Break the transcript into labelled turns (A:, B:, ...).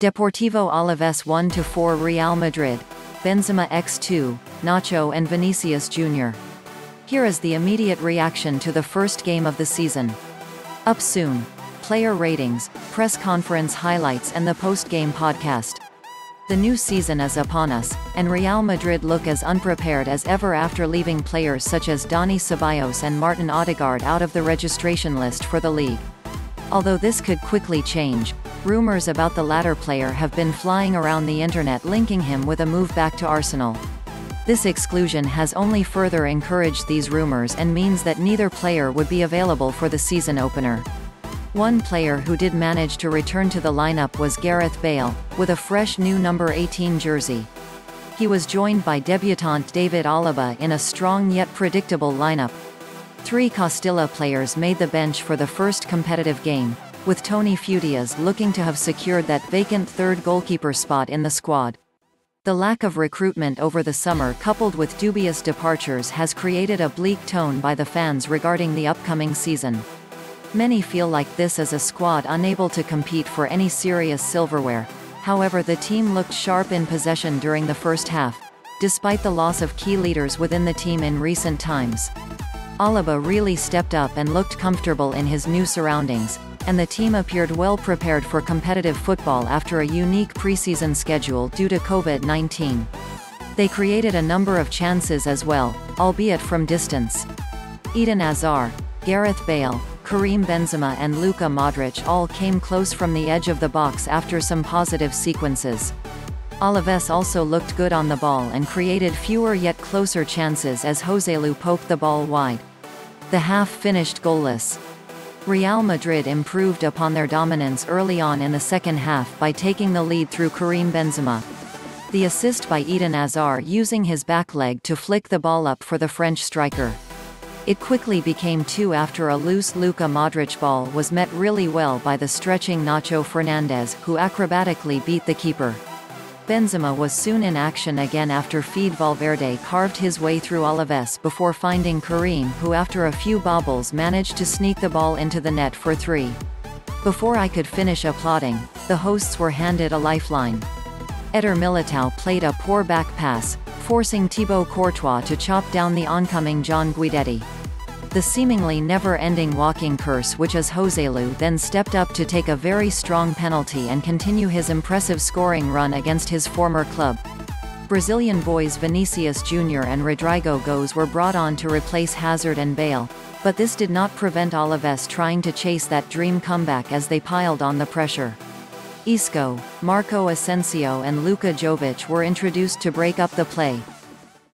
A: Deportivo Alaves 1-4 Real Madrid, Benzema x2, Nacho and Vinicius Jr. Here is the immediate reaction to the first game of the season. Up soon. Player ratings, press conference highlights and the post-game podcast. The new season is upon us, and Real Madrid look as unprepared as ever after leaving players such as Dani Ceballos and Martin Odegaard out of the registration list for the league. Although this could quickly change, rumors about the latter player have been flying around the internet linking him with a move back to Arsenal. This exclusion has only further encouraged these rumors and means that neither player would be available for the season opener. One player who did manage to return to the lineup was Gareth Bale, with a fresh new number 18 jersey. He was joined by debutant David Alaba in a strong yet predictable lineup. Three Castilla players made the bench for the first competitive game, with Toni Fuidias looking to have secured that vacant third goalkeeper spot in the squad. The lack of recruitment over the summer coupled with dubious departures has created a bleak tone by the fans regarding the upcoming season. Many feel like this is a squad unable to compete for any serious silverware, however the team looked sharp in possession during the first half, despite the loss of key leaders within the team in recent times. Alaba really stepped up and looked comfortable in his new surroundings, and the team appeared well prepared for competitive football after a unique preseason schedule due to COVID-19. They created a number of chances as well, albeit from distance. Eden Hazard, Gareth Bale, Karim Benzema and Luka Modric all came close from the edge of the box after some positive sequences. Alaves also looked good on the ball and created fewer yet closer chances as Joselu poked the ball wide. The half finished goalless. Real Madrid improved upon their dominance early on in the second half by taking the lead through Karim Benzema. The assist by Eden Hazard using his back leg to flick the ball up for the French striker. It quickly became two after a loose Luka Modric ball was met really well by the stretching Nacho Fernandez who acrobatically beat the keeper. Benzema was soon in action again after Fede Valverde carved his way through Alaves before finding Karim who after a few bobbles managed to sneak the ball into the net for three. Before I could finish applauding, the hosts were handed a lifeline. Eder Militao played a poor back pass, forcing Thibaut Courtois to chop down the oncoming John Guidetti. The seemingly never-ending walking curse which is Joselu then stepped up to take a very strong penalty and continue his impressive scoring run against his former club. Brazilian boys Vinicius Jr. and Rodrygo Goes were brought on to replace Hazard and Bale, but this did not prevent Alaves trying to chase that dream comeback as they piled on the pressure. Isco, Marco Asensio and Luka Jovic were introduced to break up the play,